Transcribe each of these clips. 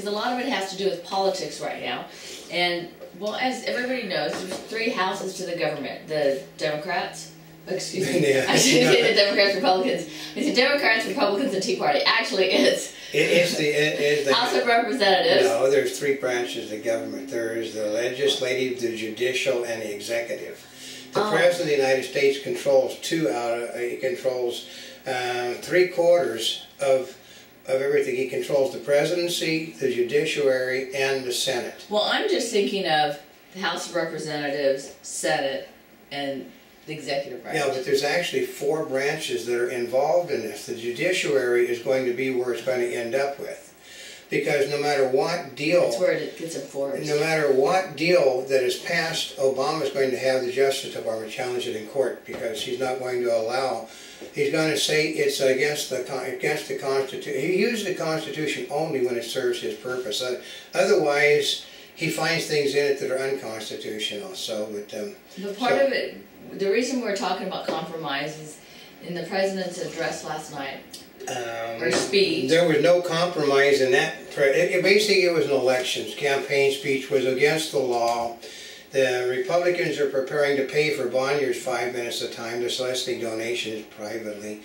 because a lot of it has to do with politics right now. And well, as everybody knows, there's three houses to the government: the Democrats. Excuse me. Yeah. I shouldn't say the Democrats, Republicans. It's the Democrats, Republicans, and Tea Party. Actually, it's It, it's the, it, it's the. House of Representatives. No, there's three branches of government. There is the legislative, the judicial, and the executive. The Oh. President of the United States controls two out of, he controls uh, three quarters of, of everything. He controls the presidency, the judiciary, and the Senate. Well, I'm just thinking of the House of Representatives, Senate, and the executive branch. Yeah, but there's actually four branches that are involved in this. The judiciary is going to be where it's going to end up with. Because no matter what deal. That's where it gets enforced. No matter what deal that is passed, Obama's going to have the Justice Department challenge it in court because he's not going to allow. He's going to say it's against the against the Constitution. He uses the Constitution only when it serves his purpose. Otherwise, he finds things in it that are unconstitutional. So, but um, But part So- of it, the reason we're talking about compromise is in the president's address last night, um, or speech. There was no compromise in that. It, it basically, it was an elections campaign speech was against the law. The Republicans are preparing to pay for Boehner's five minutes of time. They're soliciting donations privately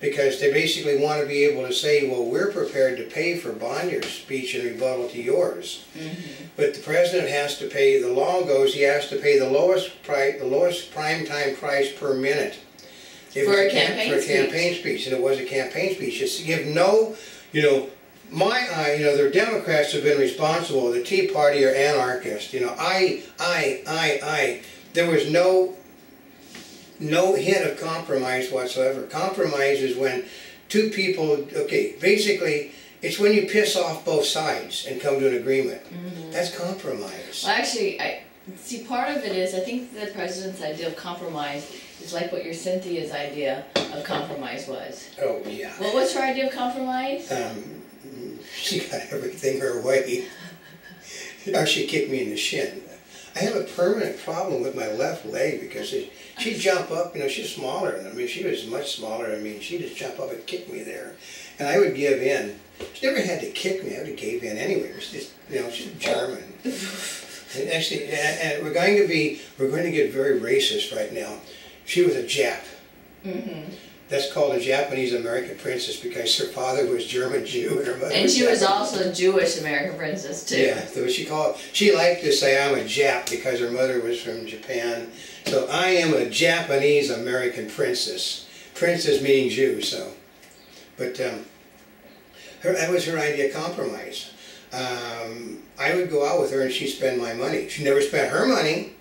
because they basically want to be able to say, well, we're prepared to pay for Boehner's speech in rebuttal to yours. But the president has to pay. The law goes he has to pay the lowest price, the lowest prime time price per minute. If For a campaign for a speech. campaign speech, and it was a campaign speech. It's to give no, you know, my eye, you know, the Democrats have been responsible. The Tea Party are anarchists. You know, I, I, I, I. There was no, no hint of compromise whatsoever. Compromise is when two people, okay, basically, it's when you piss off both sides and come to an agreement. Mm-hmm. That's compromise. Well, actually, I see part of it is I think the president's idea of compromise is like what your Cynthia's idea of compromise was. Oh yeah. What was her idea of compromise? Um, she got everything her way. or she kicked me in the shin. I have a permanent problem with my left leg because she, she'd jump up, you know, she's smaller than I mean, she was much smaller than me, and she'd just jump up and kick me there. And I would give in. She never had to kick me, I would have gave in anyway. Was just, you know, she's German. and actually, and, and we're going to be, we're going to get very racist right now. She was a Jap. Mm-hmm. That's called a Japanese American princess because her father was German Jew and her mother And she was Japanese. also a Jewish American princess too. Yeah, so she called. She liked to say I'm a Jap because her mother was from Japan. So I am a Japanese American princess. Princess meaning Jew. So, but um, her that was her idea of compromise. Um, I would go out with her and she'd spend my money. She never spent her money.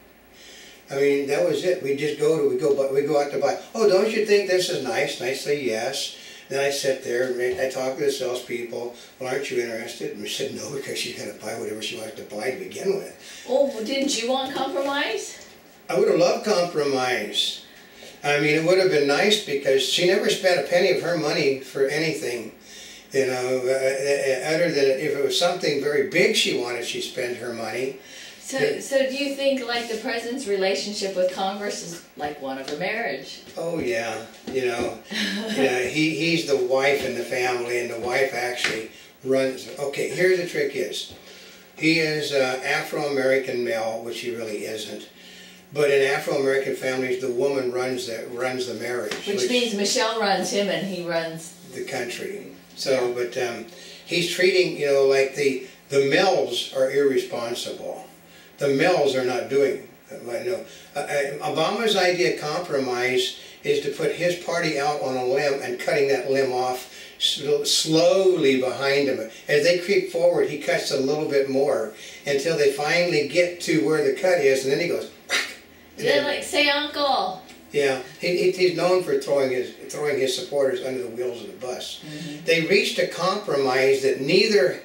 I mean, that was it. We just go to we go but we go out to buy. Oh, don't you think this is nice? And I say yes. Then I sit there and I talk to the salespeople. Well, aren't you interested? And we said no because she's going to buy whatever she wants to buy to begin with. Oh, well, didn't you want compromise? I would have loved compromise. I mean, it would have been nice because she never spent a penny of her money for anything. You know, uh, uh, other than if it was something very big she wanted, she'd spend her money. So, so do you think like the president's relationship with Congress is like one of a marriage? Oh yeah, you know, yeah. He he's the wife in the family, and the wife actually runs. Okay, here the trick is, he is uh, Afro American male, which he really isn't. But in Afro American families, the woman runs the runs the marriage, Which means Michelle runs him and he runs. the country. So, but um, he's treating you know like the the Mills are irresponsible. The Mills are not doing. uh, No, uh, uh, Obama's idea of compromise is to put his party out on a limb and cutting that limb off slowly behind him. As they creep forward, he cuts a little bit more until they finally get to where the cut is, and then he goes. They're like, say uncle. Yeah, he, he- he's known for throwing his throwing his supporters under the wheels of the bus. They reached a compromise that neither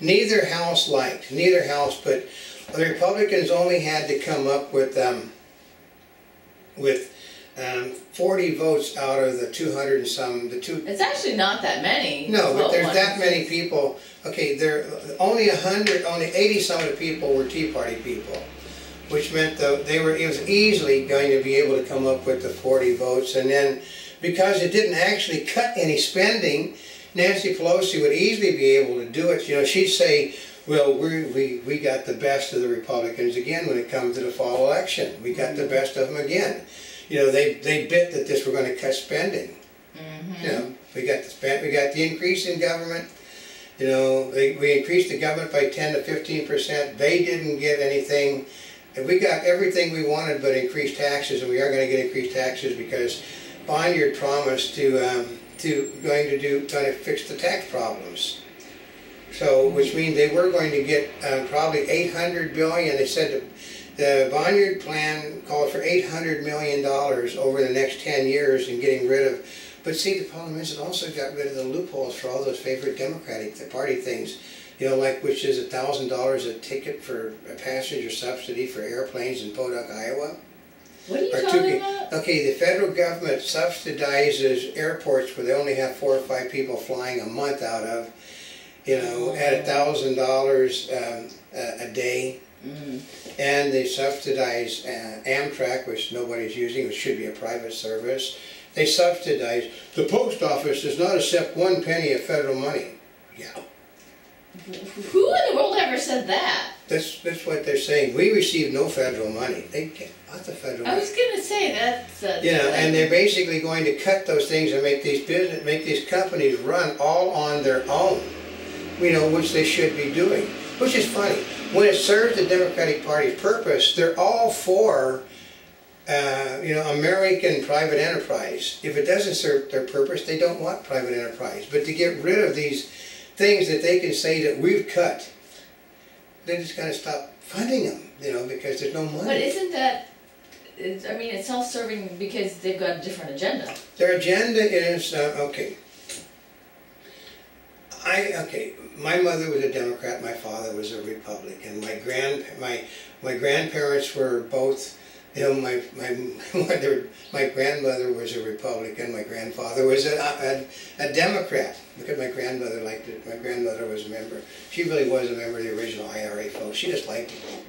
neither house liked. Neither house, but the Republicans only had to come up with um, with um, 40 votes out of the 200 and some the two. It's actually not that many. No, but there's that many people. Okay, there only a hundred, only 80 some of the people were Tea Party people which meant that they were it was easily going to be able to come up with the 40 votes and then because it didn't actually cut any spending, Nancy Pelosi would easily be able to do it. You know, she'd say, well, we, we, we got the best of the Republicans again when it comes to the fall election. We got the best of them again. You know, they, they bit that this were going to cut spending. Mm-hmm. You know, we got the spend, we got the increase in government. You know, they, we increased the government by ten to fifteen percent. They didn't get anything. And we got everything we wanted but increased taxes, and we are going to get increased taxes because Boehner promised to um, to going to do going to fix the tax problems. So, which means they were going to get um, probably 800 billion. They said the, the Boehner plan called for 800 million dollars over the next 10 years in getting rid of. But see, the problem is it also got rid of the loopholes for all those favorite Democratic Party things. You know, like which is a thousand dollars a ticket for a passenger subsidy for airplanes in Podunk, Iowa. What are you two talking pe- about? Okay, the federal government subsidizes airports where they only have four or five people flying a month out of, you know, at a thousand dollars um, a a day. Mm. And they subsidize uh, Amtrak, which nobody's using, which should be a private service. They subsidize, the post office does not accept one penny of federal money. Yeah, Who in the world ever said that? that's, that's what they're saying. We receive no federal money. They get lots of federal I was gonna say that's. Uh, You know, and they're basically going to cut those things and make these business, make these companies run all on their own. You know, which they should be doing. Which is funny. When it serves the Democratic Party's purpose, they're all for, uh, you know, American private enterprise. If it doesn't serve their purpose, they don't want private enterprise. But to get rid of these things that they can say that we've cut, they just gotta stop funding them, you know, because there's no money. But isn't that? It's, I mean, it's self-serving because they've got a different agenda. Their agenda is, uh, okay. I, okay, my mother was a Democrat, my father was a Republican. My grand, my, my grandparents were both, you know, my, my mother, my grandmother was a Republican, my grandfather was a, a, a Democrat. Because my grandmother liked it, my grandmother was a member. She really was a member of the original IRA folks, she just liked it.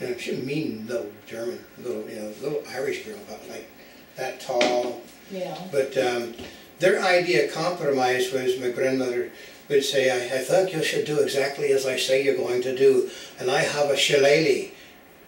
You know, she was a mean little German, little, you know, little Irish girl, about like that tall, Yeah. but um, their idea of compromise was my grandmother would say, I, I think you should do exactly as I say you're going to do, and I have a shillelagh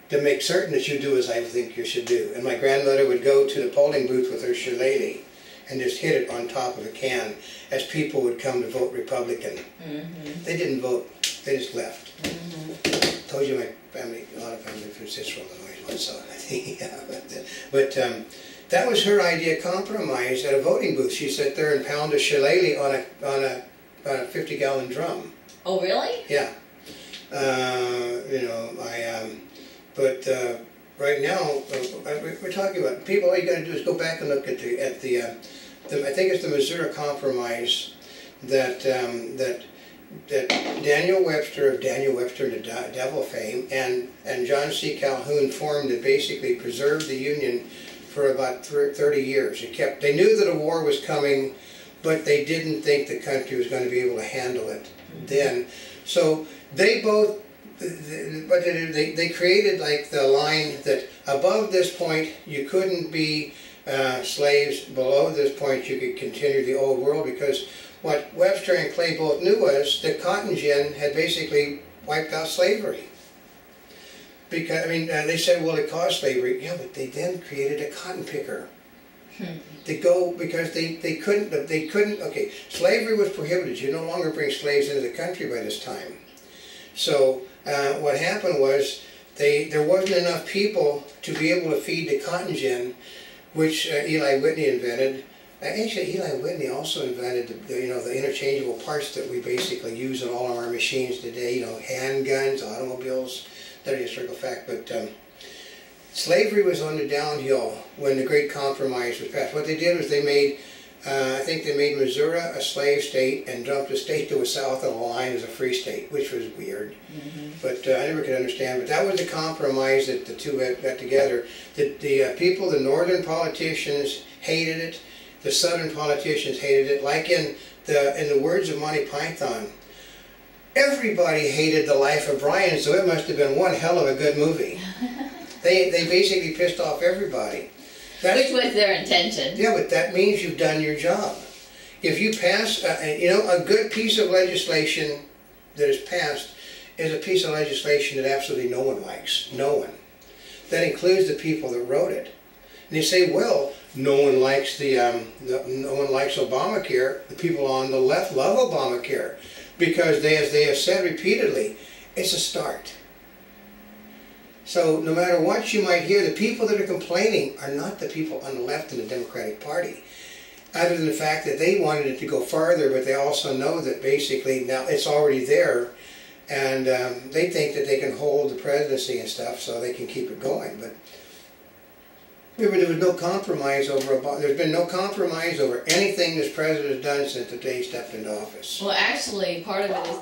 to make certain that you do as I think you should do. And my grandmother would go to the polling booth with her shillelagh and just hit it on top of a can as people would come to vote Republican. Mm-hmm. They didn't vote, they just left. Mm-hmm. Told you my family, a lot of family from Cicero, Illinois, one so yeah, but, but um, that was her idea of compromise at a voting booth. She sat there and pounded a shillelagh on a on a on a 50 gallon drum. Oh, really? Yeah, uh, you know I. Um, but uh, right now uh, we- we're talking about people. All you got to do is go back and look at the at the, uh, the I think it's the Missouri Compromise that um, that that Daniel Webster of Daniel Webster and the Devil fame and, and John C. Calhoun formed that basically preserved the Union for about 30 years. It kept, they knew that a war was coming, but they didn't think the country was going to be able to handle it then. So they both, but they, they created like the line that above this point you couldn't be uh, slaves, below this point you could continue the old world because what Webster and Clay both knew was that cotton gin had basically wiped out slavery. Because, I mean, uh, they said, well, it caused slavery. Yeah, but they then created a cotton picker. to go, because they, they couldn't, they couldn't, okay, slavery was prohibited. You no longer bring slaves into the country by this time. So, uh, what happened was, they, there wasn't enough people to be able to feed the cotton gin, which uh, Eli Whitney invented. Uh, Actually, Eli Whitney also invented the, the, you know the interchangeable parts that we basically use in all of our machines today. You know, handguns, automobiles. That is a circle fact. But um, slavery was on the downhill when the Great Compromise was passed. What they did was they made, uh, I think they made Missouri a slave state and dumped a state to the south of the line as a free state, which was weird. But uh, I never could understand. But that was the compromise that the two got, got together. The, the uh, people, the northern politicians hated it. The southern politicians hated it. Like in the in the words of Monty Python, everybody hated the life of Brian, so it must have been one hell of a good movie. they they basically pissed off everybody. That's- which was their intention. Yeah, but that means you've done your job. If you pass, uh, uh, you know, a good piece of legislation that is passed is a piece of legislation that absolutely no one likes, no one. That includes the people that wrote it. And you say, well, no one likes the, um, no, no one likes Obamacare. The people on the left love Obamacare because they, as they have said repeatedly, it's a start. So no matter what you might hear, the people that are complaining are not the people on the left in the Democratic Party. Other than the fact that they wanted it to go farther, but they also know that basically now it's already there, and um, they think that they can hold the presidency and stuff, so they can keep it going. But remember, there was no compromise over. Ob- There's been no compromise over anything this president has done since the day he stepped into office. Well, actually, part of it is